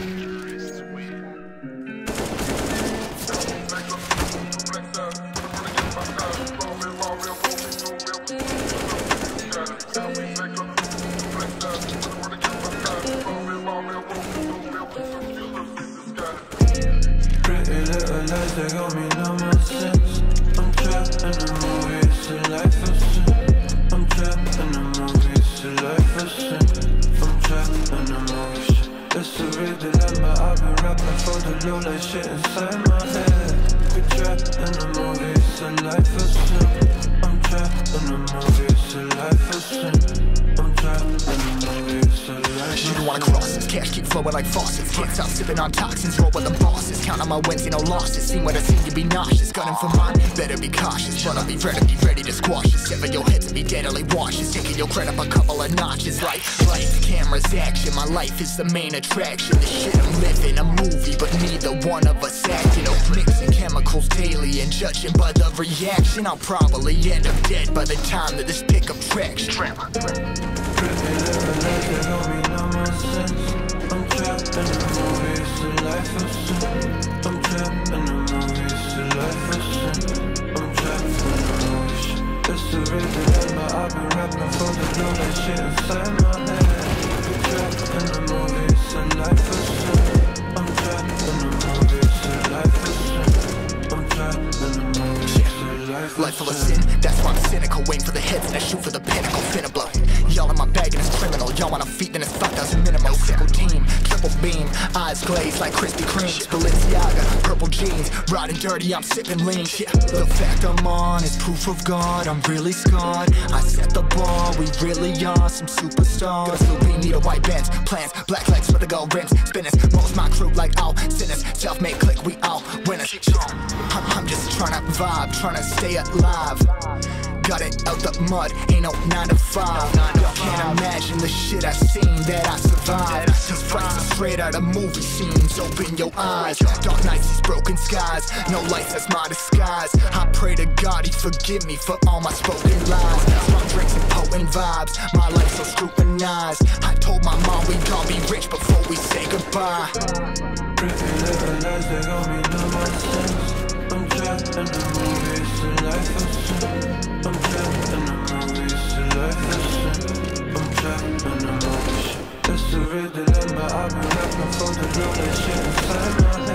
Pretty little lies, they got me no more sense. I'm trapped in a movie, it's life of sin. Dilemma. I've been rapping for the low like shit inside my head. We trapped in the movie, it's a life is sin. I'm trapped in the movie, it's a life is sin. Of don't wanna cross this cash keep flowing like faucets. Can't stop sipping on toxins, roll with the bosses. Count on my wins, ain't no losses. Seen what I seen, you be nauseous. Gunning for mine, better be cautious. But I'll be ready, be ready to squash it. Sever your head to be deadly washes. Taking your credit up a couple of notches. Like lights, cameras, action. My life is the main attraction. The shit I'm living, a movie, but neither one of us acting. No mixing chemicals daily and judging by the reaction. I'll probably end up dead by the time that this pick pickup traction. Pretty shit. It's a. I've been rapping for the low like shit inside my head. Life full of sin. that's why I'm cynical. Waiting for the hits I shoot for the pinnacle. Finna blow. Y'all in my bag and it's criminal. Y'all on a feet, eyes glazed like Krispy Kremes. Balenciaga, purple jeans, riding dirty, I'm sipping lean. Yeah. The fact I'm on is proof of God. I'm really scarred. I set the bar, we really are some superstars. So we need a white bench, plans, black legs for the gold rims, spinners. Most my crew like all sinners. Self-made click, we all winners. I'm, I'm just trying to vibe, trying to stay alive. Got it out the mud, ain't no 9 to 5. Y'all can't imagine the shit I seen that I survived. These straight out of movie scenes, open your eyes. Dark nights, these broken skies, no lights, that's my disguise. I pray to God he forgive me for all my spoken lies. Strong drinks and potent vibes, my life so scrutinized. I told my mom we gon' be rich before we say goodbye. Pretty little lies, they got me no more sense. I'm trapped in movie, shit. It's a real dilemma. I've been rapping for the real that shit inside my